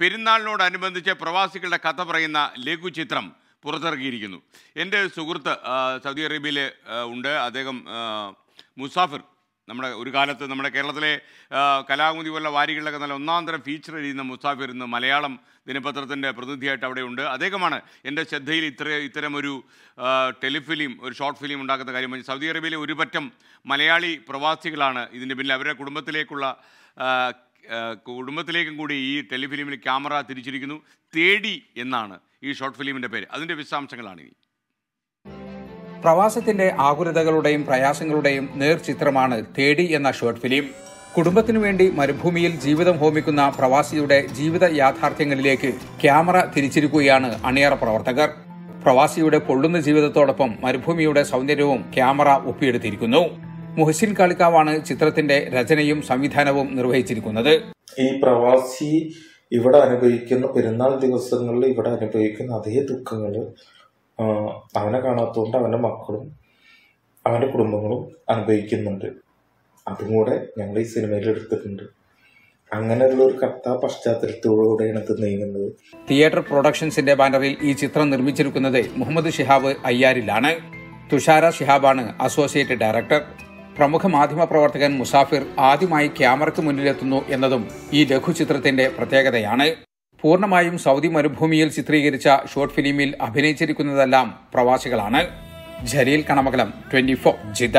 പെരുന്നാളിനോടനുബന്ധിച്ച് പ്രവാസികളുടെ കഥ പറയുന്ന ലഘുചിത്രം പുറത്തിറക്കിയിരിക്കുന്നു എന്റെ സുഹൃത്ത് സൗദി അറേബ്യയിൽ ഉണ്ട്. അദ്ദേഹം മുസാഫിർ. നമ്മുടെ ഒരു കാലത്ത് നമ്മുടെ കേരളത്തിലെ കലാകുതി പോലുള്ള വാരികളിലൊക്കെ നല്ല ഒന്നാം തരം ഫീച്ചർ ചെയ്യുന്ന മുസാഫിർ ഇന്ന് മലയാളം ദിനപത്രത്തിന്റെ പ്രതിനിധിയായിട്ട് അവിടെയുണ്ട് അദ്ദേഹമാണ് എന്റെ ശ്രദ്ധയിൽ ഇത്ര ഇത്തരം ഒരു ടെലിഫിലിം ഒരു ഷോർട്ട് ഫിലിം ഉണ്ടാക്കുന്ന കാര്യം. സൗദി അറേബ്യയിലെ ഒരു പറ്റം മലയാളി പ്രവാസികളാണ് ഇതിന്റെ പിന്നിൽ. അവരുടെ കുടുംബത്തിലേക്കുള്ള കുടുംബത്തിലേക്കും കൂടി ഈ ടെലിഫിലിമിൽ ക്യാമറ തിരിച്ചിരിക്കുന്നു. തേടി എന്നാണ് ഈ ഷോർട്ട് ഫിലിമിന്റെ പേര്. അതിന്റെ വിശദാംശങ്ങളാണ് ഇനി. പ്രവാസത്തിന്റെ ആകുലതകളുടെയും പ്രയാസങ്ങളുടെയും നേർചിത്രമാണ് തേടി എന്ന ഷോർട്ട് ഫിലിം. കുടുംബത്തിനു വേണ്ടി മരുഭൂമിയിൽ ജീവിതം ഹോമിക്കുന്ന പ്രവാസിയുടെ ജീവിത യാഥാർത്ഥ്യങ്ങളിലേക്ക് ക്യാമറ തിരിച്ചിരിക്കുകയാണ് അണിയറ പ്രവർത്തകർ. പ്രവാസിയുടെ പൊള്ളുന്ന ജീവിതത്തോടൊപ്പം മരുഭൂമിയുടെ സൗന്ദര്യവും ക്യാമറ ഒപ്പിയെടുത്തിരിക്കുന്നു. മുഹസിൻ കാളിക്കാവാണ് ചിത്രത്തിന്റെ രചനയും സംവിധാനവും നിർവഹിച്ചിരിക്കുന്നത്. ഈ പ്രവാസി ഇവിടെ അനുഭവിക്കുന്ന പെരുന്നാൾ ദിവസങ്ങളിൽ ഇവിടെ അനുഭവിക്കുന്ന അതേ ദുഃഖങ്ങൾ അവനെ കാണാത്തതുകൊണ്ട് അവന്റെ മക്കളും അവന്റെ കുടുംബങ്ങളും അനുഭവിക്കുന്നുണ്ട്. അതും കൂടെ ഞങ്ങൾ ഈ സിനിമയിൽ എടുത്തിട്ടുണ്ട്. അങ്ങനെയുള്ള ഒരു കഥാ പശ്ചാത്തലത്തോടെയാണ് ഇത് നീങ്ങുന്നത്. തിയേറ്റർ പ്രൊഡക്ഷൻസിന്റെ ബാനറിൽ ഈ ചിത്രം നിർമ്മിച്ചിരിക്കുന്നത് മുഹമ്മദ് ഷിഹാബ് അയ്യാരിലാണ്. തുഷാര ഷിഹാബാണ് അസോസിയേറ്റ് ഡയറക്ടർ. പ്രമുഖ മാധ്യമ പ്രവർത്തകൻ മുസാഫിർ ആദ്യമായി ക്യാമറയ്ക്ക് മുന്നിലെത്തുന്നു എന്നതും ഈ ലഘുചിത്രത്തിന്റെ പ്രത്യേകതയാണ്. പൂർണമായും സൗദി മരുഭൂമിയിൽ ചിത്രീകരിച്ച ഷോർട്ട് ഫിലിമിൽ അഭിനയിച്ചിരിക്കുന്നതെല്ലാം പ്രവാസികളാണ്. Jaleel Kanamakalam twenty four Jeddah